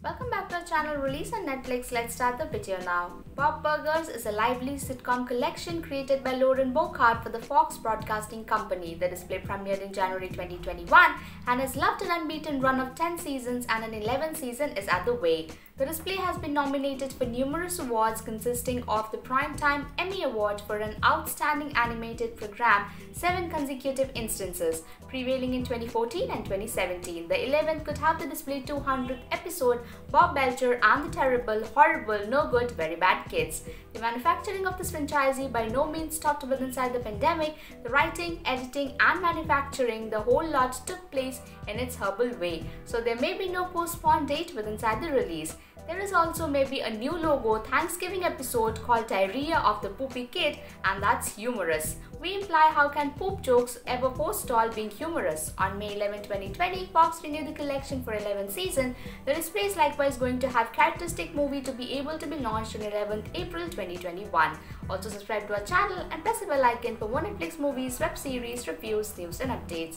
Welcome back to our channel Release on Netflix. Let's start the video now. Bob Burgers is a lively sitcom collection created by Lauren Bacall for the Fox Broadcasting Company. The display premiered in January 2021 and has loved an unbeaten run of 10 seasons and an 11th season is at the way. The display has been nominated for numerous awards consisting of the Primetime Emmy Award for an Outstanding Animated Program, seven consecutive instances, prevailing in 2014 and 2017. The 11th could have the display 200th episode, Bob Belcher and the Terrible, Horrible, No Good, Very Bad Kids. The manufacturing of this franchise by no means stopped with inside the pandemic. The writing, editing and manufacturing, the whole lot took place in its herbal way. So there may be no postponed date with inside the release. There is also maybe a new logo Thanksgiving episode called Diarrhea of the Poopy Kid and that's humorous. We imply how can poop jokes ever post forestall being humorous. On May 11, 2020, Fox renewed the collection for 11th season. The display is likewise going to have characteristic movie to be able to be launched on 11th April 2021. Also subscribe to our channel and press the bell icon for more Netflix movies, web series, reviews, news and updates.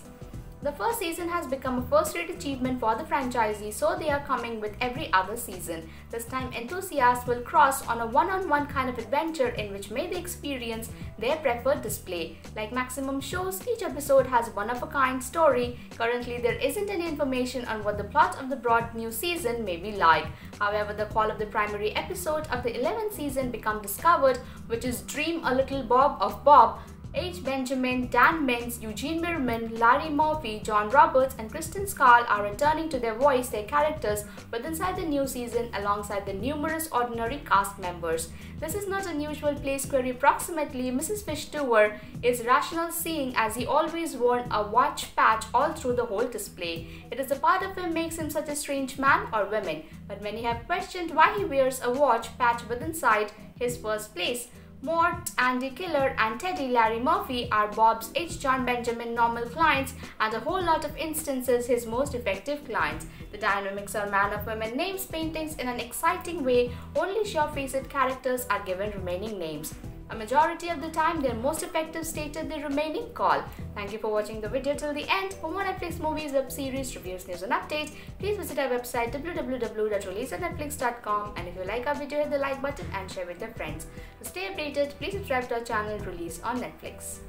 The first season has become a first-rate achievement for the franchisee, so they are coming with every other season. This time, enthusiasts will cross on a one-on-one -on -one kind of adventure in which may they experience their preferred display. Like Maximum shows, each episode has one-of-a-kind story. Currently, there isn't any information on what the plot of the broad new season may be like. However, the call of the primary episode of the 11th season become discovered, which is Dream a Little Bob of Bob, H. Benjamin, Dan Mintz, Eugene Mirman, Larry Murphy, John Roberts, and Kristen Schaal are returning to their voice their characters but inside the new season alongside the numerous ordinary cast members. This is not an usual place where approximately Mrs. Fischoeder is rational seeing as he always worn a watch patch all through the whole display. It is a part of him makes him such a strange man or woman, but many have questioned why he wears a watch patch with inside his first place. Mort, Andy Kindler, and Teddy Larry Murphy are Bob's H. Jon Benjamin normal clients and a whole lot of instances his most effective clients. The dynamics are man of women names paintings in an exciting way, only sure-faced characters are given remaining names. A majority of the time, their most effective stated the remaining call. Thank you for watching the video till the end. For more Netflix movies, web series, reviews, news and updates, please visit our website www.releaseonnetflix.com and if you like our video, hit the like button and share with your friends. To stay updated, please subscribe to our channel Release on Netflix.